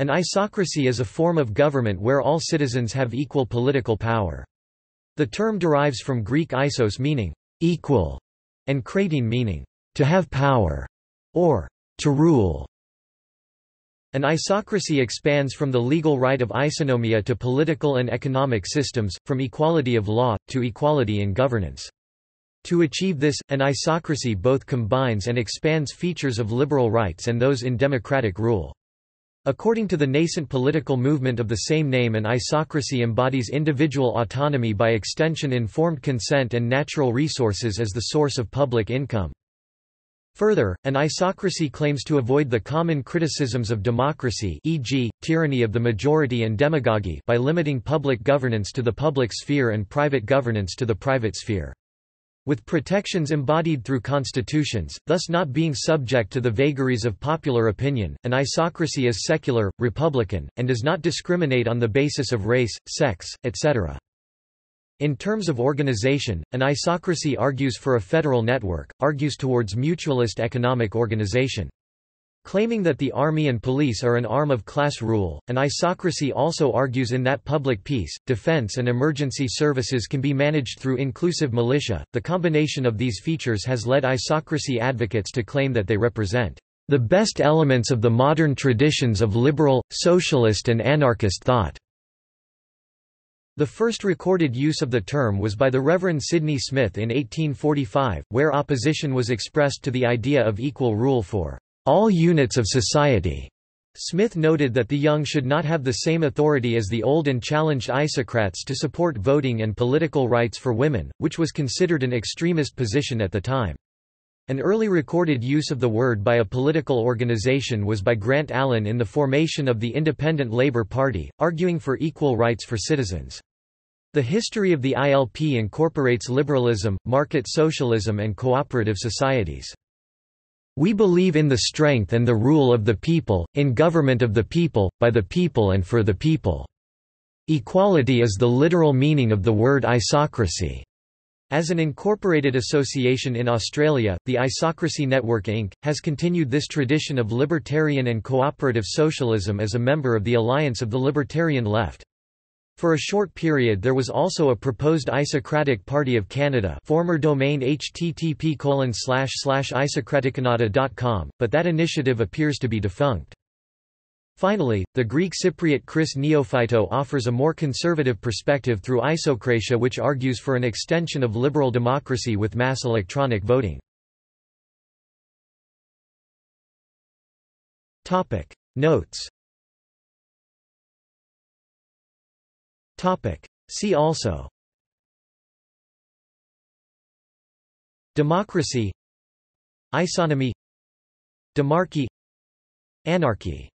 An isocracy is a form of government where all citizens have equal political power. The term derives from Greek isos meaning equal and kratein meaning to have power or to rule. An isocracy expands from the legal right of isonomia to political and economic systems, from equality of law, to equality in governance. To achieve this, an isocracy both combines and expands features of liberal rights and those in democratic rule. According to the nascent political movement of the same name an isocracy embodies individual autonomy by extension informed consent and natural resources as the source of public income. Further, an isocracy claims to avoid the common criticisms of democracy e.g., tyranny of the majority and demagogy by limiting public governance to the public sphere and private governance to the private sphere. With protections embodied through constitutions, thus not being subject to the vagaries of popular opinion, an isocracy is secular, republican, and does not discriminate on the basis of race, sex, etc. In terms of organization, an isocracy argues for a federal network, argues towards mutualist economic organization. Claiming that the army and police are an arm of class rule, an isocracy also argues in that public peace, defense and emergency services can be managed through inclusive militia. The combination of these features has led isocracy advocates to claim that they represent the best elements of the modern traditions of liberal, socialist and anarchist thought. The first recorded use of the term was by the Reverend Sydney Smith in 1845, where opposition was expressed to the idea of equal rule for all units of society. Smith noted that the young should not have the same authority as the old and challenged isocrats to support voting and political rights for women, which was considered an extremist position at the time. An early recorded use of the word by a political organization was by Grant Allen in the formation of the Independent Labour Party, arguing for equal rights for citizens. The history of the ILP incorporates liberalism, market socialism and cooperative societies. We believe in the strength and the rule of the people, in government of the people, by the people and for the people. Equality is the literal meaning of the word isocracy. As an incorporated association in Australia, the Isocracy Network Inc. has continued this tradition of libertarian and cooperative socialism as a member of the Alliance of the Libertarian Left. For a short period there was also a proposed Isocratic Party of Canada former domain http isocraticanada.com, but that initiative appears to be defunct. Finally, the Greek Cypriot Chris Neophytou offers a more conservative perspective through isocratia which argues for an extension of liberal democracy with mass electronic voting. Notes See also. Democracy. Isonomy. Demarchy. Anarchy